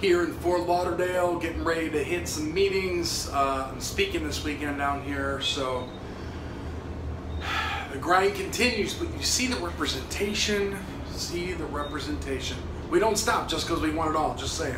here in Fort Lauderdale, getting ready to hit some meetings. Uh, I'm speaking this weekend down here, so the grind continues, but you see the representation, see the representation. We don't stop just because we want it all, just saying.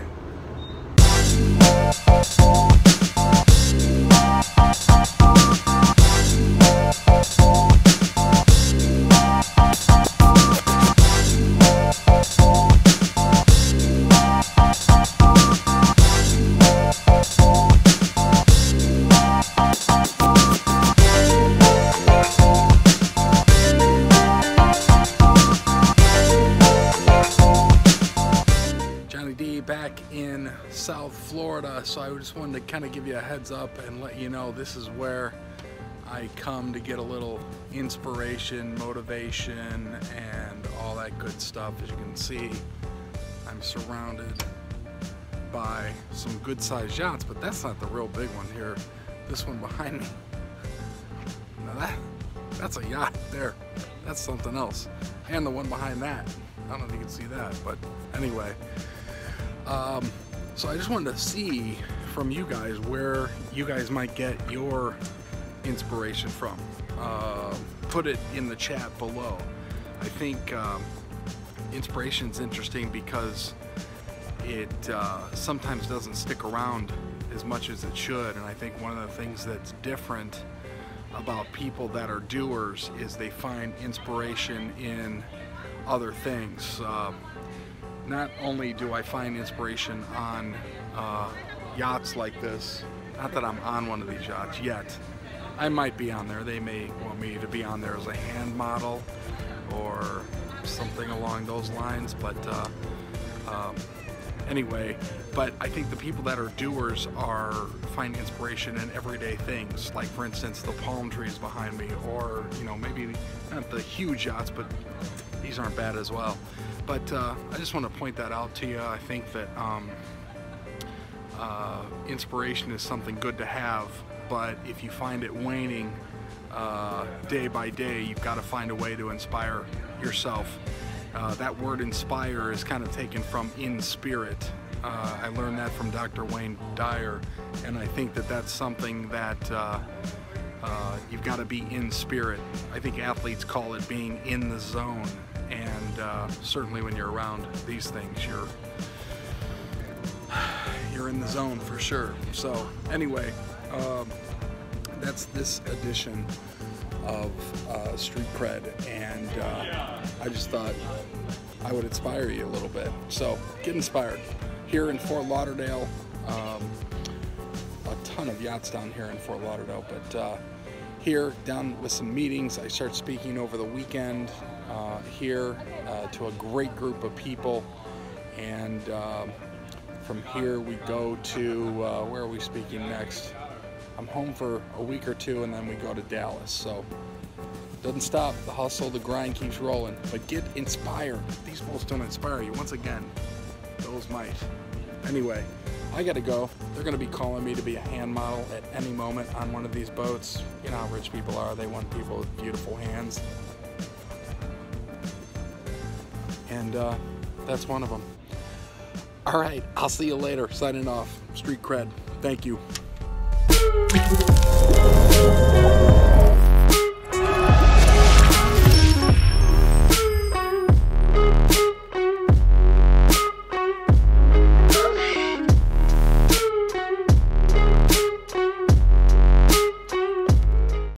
In South Florida, so I just wanted to kind of give you a heads up and let you know this is where I come to get a little inspiration, motivation, and all that good stuff. As you can see, I'm surrounded by some good sized yachts, but that's not the real big one here. This one behind me. Now that that's a yacht there. That's something else. And the one behind that. I don't know if you can see that, but anyway. Um, so I just wanted to see from you guys where you guys might get your inspiration from. Uh, put it in the chat below. I think um, inspiration is interesting because it uh, sometimes doesn't stick around as much as it should. And I think one of the things that's different about people that are doers is they find inspiration in other things. Uh, not only do I find inspiration on uh, yachts like this, not that I'm on one of these yachts yet. I might be on there. They may want me to be on there as a hand model or something along those lines. But uh, um, anyway, but I think the people that are doers are find inspiration in everyday things. Like for instance, the palm trees behind me, or you know maybe not the huge yachts, but these aren't bad as well. But uh, I just want to point that out to you. I think that um, uh, inspiration is something good to have, but if you find it waning uh, day by day, you've got to find a way to inspire yourself. Uh, that word inspire is kind of taken from in spirit. Uh, I learned that from Dr. Wayne Dyer, and I think that that's something that uh, you've got to be in spirit. I think athletes call it being in the zone, and uh, certainly when you're around these things, you're you're in the zone for sure. So anyway, um, that's this edition of uh, Street Cred, and uh, I just thought I would inspire you a little bit. So get inspired. Here in Fort Lauderdale, um, a ton of yachts down here in Fort Lauderdale, but uh, here down with some meetings. I start speaking over the weekend uh, here uh, to a great group of people, and um, from here we go to uh, where are we speaking next? I'm home for a week or two, and then we go to Dallas. So doesn't stop. The hustle, the grind keeps rolling. But get inspired. These boats don't inspire you. Once again, those might. Anyway, I gotta go. They're gonna be calling me to be a hand model at any moment on one of these boats. You know how rich people are. They want people with beautiful hands. And uh, that's one of them. All right, I'll see you later. Signing off. Street cred. Thank you.